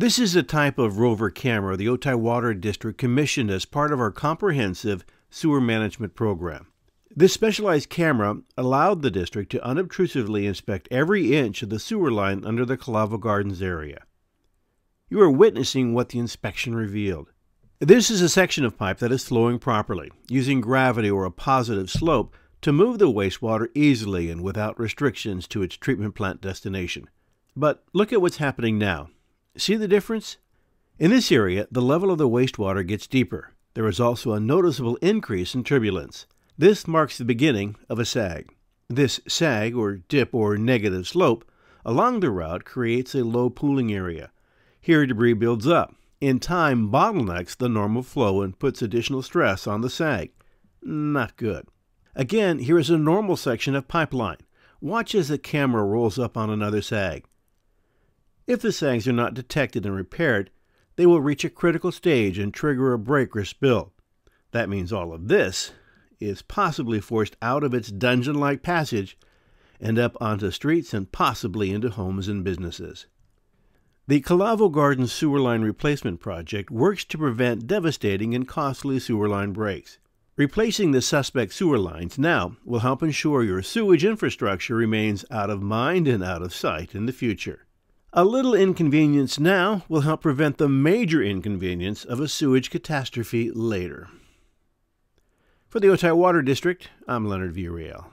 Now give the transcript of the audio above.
This is a type of rover camera the Otay Water District commissioned as part of our comprehensive sewer management program. This specialized camera allowed the district to unobtrusively inspect every inch of the sewer line under the Calavo Gardens area. You are witnessing what the inspection revealed. This is a section of pipe that is flowing properly, using gravity or a positive slope to move the wastewater easily and without restrictions to its treatment plant destination. But look at what's happening now. See the difference? In this area, the level of the wastewater gets deeper. There is also a noticeable increase in turbulence. This marks the beginning of a sag. This sag, or dip, or negative slope, along the route creates a low pooling area. Here, debris builds up. In time, bottlenecks the normal flow and puts additional stress on the sag. Not good. Again, here is a normal section of pipeline. Watch as the camera rolls up on another sag. If the sags are not detected and repaired, they will reach a critical stage and trigger a break or spill. That means all of this is possibly forced out of its dungeon like passage and up onto streets and possibly into homes and businesses. The Calavo Gardens Sewer Line Replacement Project works to prevent devastating and costly sewer line breaks. Replacing the suspect sewer lines now will help ensure your sewage infrastructure remains out of mind and out of sight in the future. A little inconvenience now will help prevent the major inconvenience of a sewage catastrophe later. For the Otay Water District, I'm Leonard Villarreal.